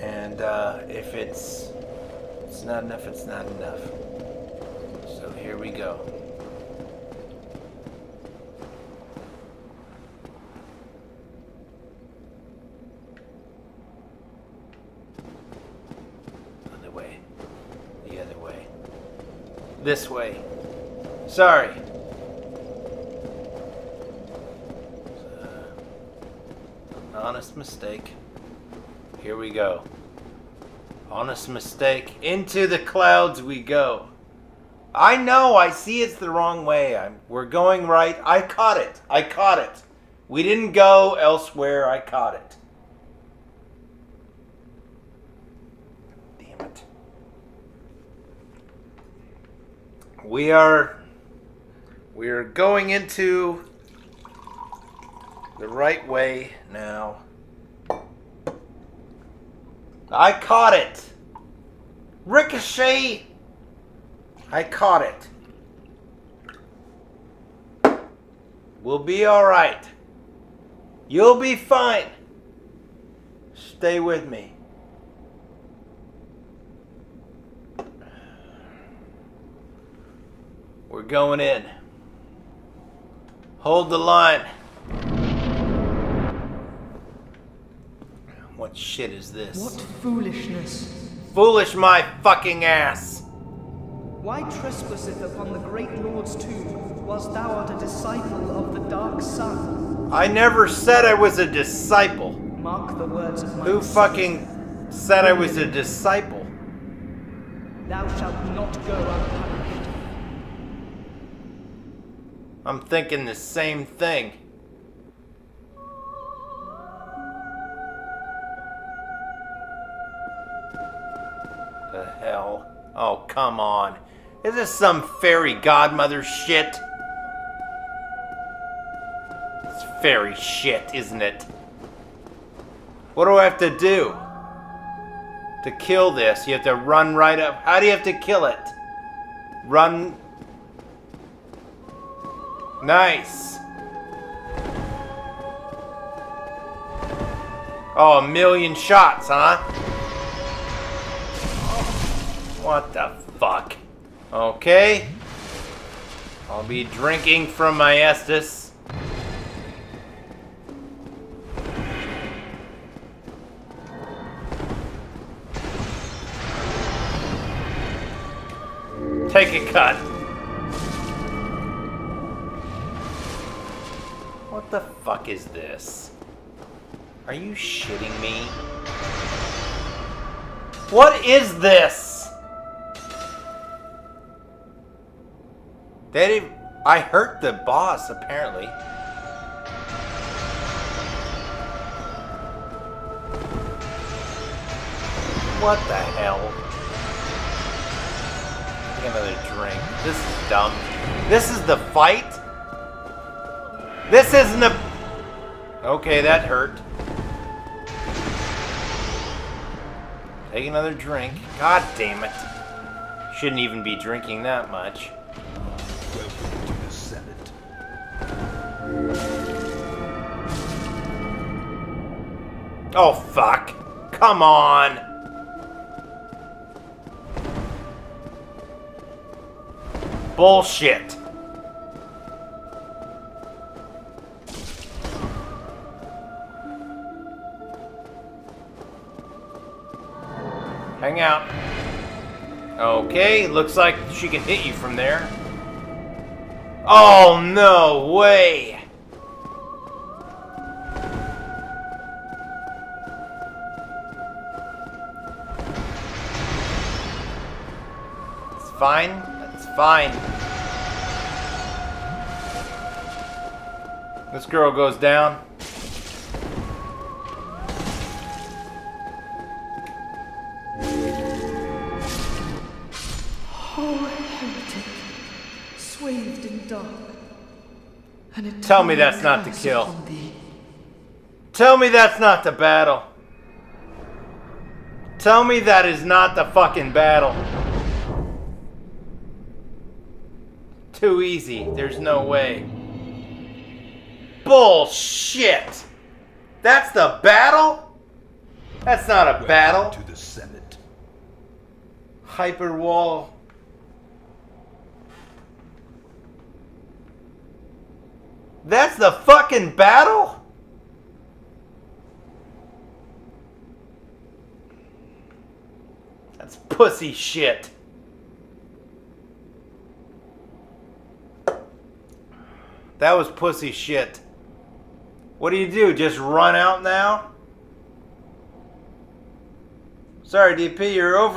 And uh, if it's it's not enough, it's not enough. So here we go. Other way. The other way. This way. Sorry. Honest mistake. Here we go. Honest mistake. Into the clouds we go. I know, I see it's the wrong way. I'm, we're going right. I caught it. I caught it. We didn't go elsewhere. I caught it. Damn it. We are we are going into the right way now. I caught it. Ricochet. I caught it. We'll be all right. You'll be fine. Stay with me. We're going in. Hold the line. What shit is this? What foolishness! Foolish my fucking ass. Why trespasseth upon the great Lord's tomb, whilst thou art a disciple of the dark sun? I never said I was a disciple. Mark the words of my Who fucking said I was a disciple? Thou shalt not go unpunished. I'm thinking the same thing. Oh, come on. Is this some fairy godmother shit? It's fairy shit, isn't it? What do I have to do? To kill this, you have to run right up. How do you have to kill it? Run Nice. Oh, a million shots, huh? What the fuck? Okay. I'll be drinking from my Estus. Take a cut. What the fuck is this? Are you shitting me? What is this? They didn't, I hurt the boss apparently. What the hell? Take another drink. This is dumb. This is the fight? This isn't a... Okay, that hurt. Take another drink. God damn it. Shouldn't even be drinking that much. Oh, fuck. Come on. Bullshit. Hang out. Okay, looks like she can hit you from there. Oh, no way. Fine. That's fine. This girl goes down. Oh, heretic, swathed in dark. And Tell me that's not the kill. Tell me that's not the battle. Tell me that is not the fucking battle. Too easy. There's no way. Bullshit. That's the battle? That's not a Welcome battle. to the Senate. Hyperwall. That's the fucking battle? That's pussy shit. That was pussy shit. What do you do? Just run out now? Sorry, DP, you're over.